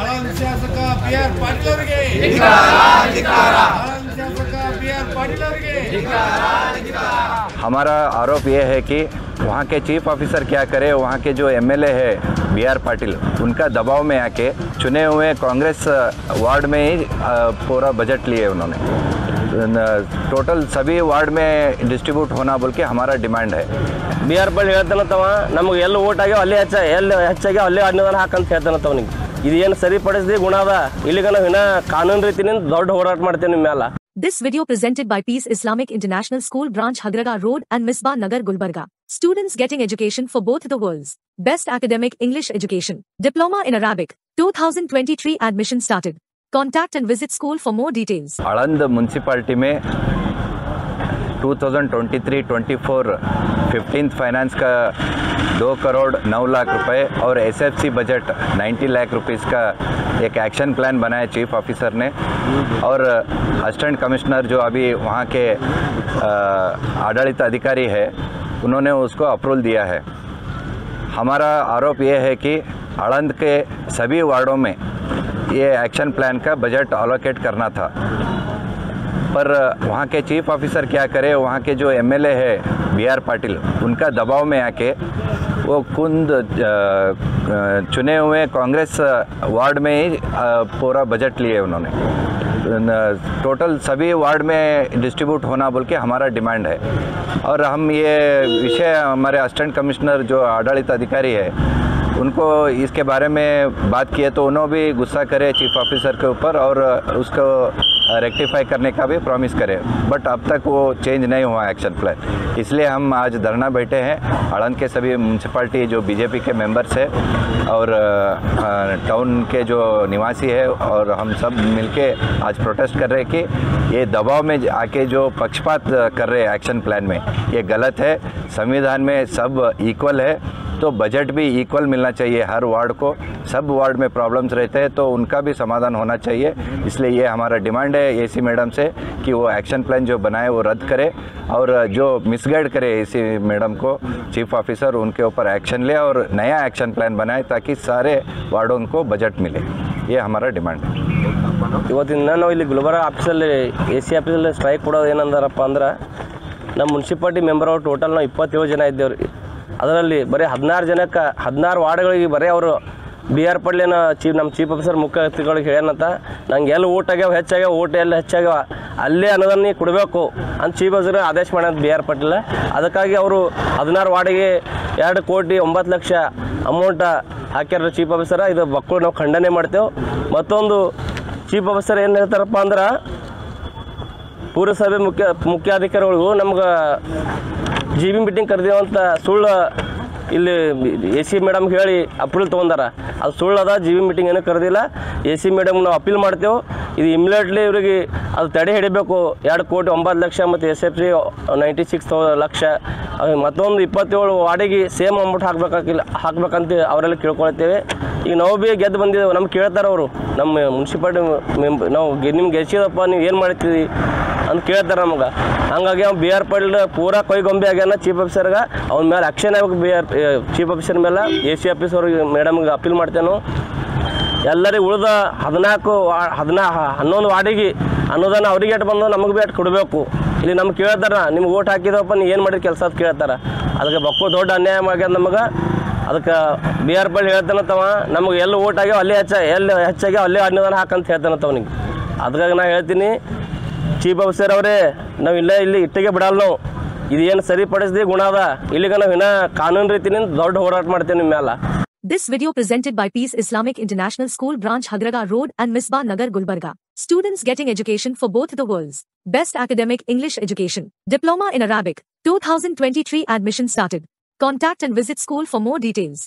ಆಳಂದ ಶಾಸಕ B R Patil ಅವರಿಗೆ ಆಳಂದ ಶಾಸಕ ಬಿ ಆರ್ ಪಾಟೀಲ್ ಅವರಿಗೆ हमारा आरोप ये है कि वहाँ के चीफ ऑफिसर क्या करे वहाँ के जो एमएलए है बी आर पाटिल उनका दबाव में आके चुने हुए कांग्रेस वार्ड में ही अ, पूरा बजट लिए उन्होंने न- टोटल सभी वार्ड में डिस्ट्रीब्यूट होना बोल के हमारा डिमांड है ಬಿ ಆರ್ ಪಳ್ಳಿ ಹೇಳ್ತಾನತ್ತವ ನಮ್ಗೆ ಎಲ್ಲಿ ಓಟ್ ಆಗ್ಯಾವ ಅಲ್ಲೇ ಹೆಚ್ಚ ಎಲ್ಲಿ ಹೆಚ್ಚಾಗ್ಯಾವ ಅಲ್ಲೇ ಅನುದಾನ ಹಾಕಂತ ಹೇಳ್ತಾನತ್ತ ಅವನಿಗೆ ಇದು ಏನು ಸರಿಪಡಿಸಿದ ಗುಣ ಅದ ಇಲ್ಲಿಗ ನಾವು ಇನ್ನ ಕಾನೂನು ರೀತಿನಿಂದ ದೊಡ್ಡ ಹೋರಾಟ ಮಾಡ್ತೇವೆ ನಿಮ್ಮ ಮ್ಯಾಲ This video presented by Peace Islamic International School Branch Hagraga Road and Misbah Nagar Gulbarga. Students getting education for both the worlds. Best academic English education. Diploma in Arabic. 2023 admission started. Contact and visit school for more details. Anand municipality में 2023-24 fifteenth finance का दो करोड़ नौ लाख रुपए और SFC budget 90 lakh rupees का एक action plan बनाया chief officer ने। और असिस्टेंट कमिश्नर जो अभी वहाँ के आडलित अधिकारी है, उन्होंने उसको अप्रूवल दिया है। हमारा आरोप ये है कि आनंद के सभी वार्डों में ये एक्शन प्लान का बजट अलोकेट करना था। पर वहाँ के चीफ ऑफिसर क्या करे, वहाँ के जो एमएलए है बी आर पाटिल उनका दबाव में आके वो अ, चुने हुए कांग्रेस वार्ड में ही पूरा बजट लिए उन्होंने। टोटल सभी वार्ड में डिस्ट्रीब्यूट होना बोल के हमारा डिमांड है। और हम ये विषय हमारे असिस्टेंट कमिश्नर जो आडलित अधिकारी है उनको इसके बारे में बात किए तो उन्होंने भी गुस्सा करे चीफ ऑफिसर के ऊपर और उसको रेक्टिफाई करने का भी प्रॉमिस करे। बट अब तक वो चेंज नहीं हुआ एक्शन प्लान इसलिए हम आज धरना बैठे हैं। आनंद के सभी म्यूनसिपाल्टी जो बीजेपी के मेंबर्स है और टाउन के जो निवासी है और हम सब मिलके आज प्रोटेस्ट कर रहे हैं कि ये दबाव में आके जो पक्षपात कर रहे हैं एक्शन प्लान में, ये गलत है। संविधान में सब इक्वल है। तो बजट भी इक्वल मिलना चाहिए हर वार्ड को सब वार्ड में प्रॉब्लम्स रहते हैं तो उनका भी समाधान होना चाहिए इसलिए ये हमारा डिमांड है एसी मैडम से कि वो एक्शन प्लान जो बनाए वो रद्द करे और जो मिसगाइड करे एसी मैडम को चीफ ऑफिसर उनके ऊपर एक्शन ले और नया एक्शन प्लान बनाए ताकि सारे वार्डों को बजट मिले ये हमारा डिमांड है ಇವತ್ತಿನ ನಾವು ಇಲ್ಲಿ ಗುಲ್ಬರ್ಗ ಆಫೀಸಲ್ಲಿ ಎ ಸಿ ಆಫೀಸಲ್ಲಿ ಸ್ಟ್ರೈಕ್ ಕೊಡೋದು ಏನಂದಾರಪ್ಪ ಅಂದ್ರೆ ನಮ್ಮ ಮುನ್ಸಿಪಾಲ್ಟಿ ಮೆಂಬರ್ ಅವ್ರು ಟೋಟಲ್ ನಾವು ಇಪ್ಪತ್ತೇಳು ಜನ ಇದ್ದೇವೆ ರೀ ಅದರಲ್ಲಿ ಬರೀ ಹದಿನಾರು ಜನಕ್ಕೆ, ಹದಿನಾರು ವಾರ್ಡ್ಗಳಿಗೆ ಬರೀ ಅವರು ಬಿ ಆರ್ ಪಡ್ಲೇನ ಚೀ ನಮ್ಮ ಚೀಫ್ ಆಫೀಸರ್ ಮುಖ್ಯ ಅತಿಥಿಗಳಿಗೆ ಹೇಳ್ಯಾನಂತ, ನಂಗೆ ಎಲ್ಲಿ ಊಟ ಆಗ್ಯಾವ ಹೆಚ್ಚಾಗ್ಯಾವ ಊಟ ಎಲ್ಲ ಹೆಚ್ಚಾಗ್ಯಾವ ಅಲ್ಲೇ ಅನ್ನೋದನ್ನ ಕೊಡಬೇಕು ಅಂತ ಚೀಫ್ ಆಫೀಸರ್ ಆದೇಶ ಮಾಡ್ಯಾನ ಬಿ ಆರ್ ಪಟೇಲ್. ಅದಕ್ಕಾಗಿ ಅವರು ಹದಿನಾರು ವಾರ್ಡಿಗೆ ಎರಡು ಕೋಟಿ ಒಂಬತ್ತು ಲಕ್ಷ ಅಮೌಂಟ ಹಾಕ್ಯಾರ ಚೀಫ್ ಆಫೀಸರ. ಇದು ಮಕ್ಕಳು ನಾವು ಖಂಡನೆ ಮಾಡ್ತೇವೆ. ಮತ್ತೊಂದು ಚೀಫ್ ಆಫೀಸರ್ ಏನು ಹೇಳ್ತಾರಪ್ಪ ಅಂದ್ರೆ ಪುರಸಭೆ ಮುಖ್ಯ, ಮುಖ್ಯಾಧಿಕಾರಿಗಳಿಗೂ ನಮ್ಗೆ ಜಿ ಬಿ ಮೀಟಿಂಗ್ ಕರೆದೇವಂತ ಸುಳ್ಳು ಇಲ್ಲಿ ಎ ಸಿ ಮೇಡಮ್ ಹೇಳಿ ಅಪ್ರೂವಲ್ ತೊಗೊಂಡಾರ. ಅದು ಸುಳ್ಳು ಅದ ಜಿ ಬಿ ಮೀಟಿಂಗ್ ಏನೂ ಕರೆದಿಲ್ಲ. ಎ ಸಿ ಮೇಡಮ್ ನಾವು ಅಪೀಲ್ ಮಾಡ್ತೇವೆ. ಇದು ಇಮ್ಲಿಯೇಟ್ಲಿ ಇವರಿಗೆ ಅದು ತಡೆ ಹಿಡಿಬೇಕು. ಎರಡು ಕೋಟಿ ಒಂಬತ್ತು ಲಕ್ಷ ಮತ್ತು S F C ninety six lakh. ಅಹ್, ಮತ್ತೊಂದು ಇಪ್ಪತ್ತೇಳು ವಾರ್ಡಿಗೆ ಸೇಮ್ ಅಮೌಂಟ್ ಹಾಕ್ಬೇಕಾಗಿಲ್ಲ ಹಾಕ್ಬೇಕಂತ ಅವರೆಲ್ಲ ಕೇಳ್ಕೊಳ್ತೇವೆ. ಈಗ ನಾವು ಭೀ ಗೆದ್ದು ಬಂದಿದ್ದೇವೆ. ನಮ್ಗೆ ಕೇಳ್ತಾರೆ ಅವರು. ನಮ್ಮ ಮುನ್ಸಿಪಾಲ್ಟಿ ಮೆಂಬ ನಾವು ನಿಮ್ಗೆ ಗೆಲ್ಸಿದಪ್ಪ ನೀವು ಏನು ಮಾಡ್ತೀವಿ ಅಂತ ಕೇಳ್ತಾರೆ ನಮ್ಗೆ. ಹಂಗಾಗಿ ಅವ್ನು ಬಿ ಆರ್ ಪೂರ ಪೂರಾ ಕೊಯ್ಗೊಂಬೆ ಆಗ್ಯಾನ ಚೀಫ್ ಆಫೀಸರ್ಗೆ ಅವ್ನ ಮೇಲೆ ಆಕ್ಷನ್ ಆಗ್ಬೇಕು ಬಿ ಆರ್ ಚೀಫ್ ಆಫೀಸರ್ ಮೇಲೆ ಎ ಸಿ ಆಫೀಸರ್ಗೆ ಮೇಡಮ್ಗೆ ಅಪೀಲ್ ಮಾಡ್ತೇನೆ. ಎಲ್ಲರಿಗೆ ಉಳಿದ ಹದಿನಾಲ್ಕು ಹದಿನಾ, ಹನ್ನೊಂದು ವಾರ್ಡಿಗೆ ಅನ್ನೋದನ್ನ ಅವ್ರಿಗೆ ಎಟ್ ಬಂದು ನಮಗೆ ಭೀ ಎಟ್ ಕೊಡಬೇಕು. ಇಲ್ಲಿ ನಮ್ಗೆ ಕೇಳ್ತಾರೆ, ನಿಮ್ಗೆ ಓಟ್ ಹಾಕಿದವಪ್ಪ ನೀವು ಏನು ಮಾಡಿದ ಕೆಲಸ ಅಂತ ಕೇಳ್ತಾರೆ. ಅದಕ್ಕೆ ಬಕ್ಕು ದೊಡ್ಡ ಅನ್ಯಾಯ ಆಗ್ಯದ ನಮಗೆ. ಅದಕ್ಕೆ ಬಿ ಆರ್ ಪಳ್ಳಿ ಹೇಳ್ತಾನತ್ತವ ನಮಗೆ ಎಲ್ಲಿ ಓಟ್ ಆಗ್ಯಾವ ಅಲ್ಲೇ ಹೆಚ್ಚ, ಎಲ್ಲಿ ಹೆಚ್ಚಾಗ್ಯಾವ ಅಲ್ಲೇ ಅನುದಾನ ಹಾಕಂತ ಹೇಳ್ತಾನತ್ತ ಅವನಿಗೆ ಅದಕ್ಕಾಗಿ ನಾ ಹೇಳ್ತೀನಿ ಚೀಫ್ ಆಫೀಸರ್ ಅವರೇ ನಾವು ಇಲ್ಲೇ ಇಲ್ಲಿ ಇಟ್ಟಿಗೆ ಬಿಡಲ್ಲ ನಾವು ಇದು ಏನು ಸರಿಪಡಿಸಿದ ಗುಣ ಅದ ಇಲ್ಲಿಗ ನಾವು ಇನ್ನ ಕಾನೂನು ರೀತಿನಿಂದ ದೊಡ್ಡ ಹೋರಾಟ ಮಾಡ್ತೇವೆ ನಿಮ್ಮ ಮ್ಯಾಲ This video presented by Peace Islamic International School Branch Hagraga Road and Misbah Nagar Gulbarga. Students getting education for both the worlds. Best academic English education. Diploma in Arabic. 2023 admission started. Contact and visit school for more details.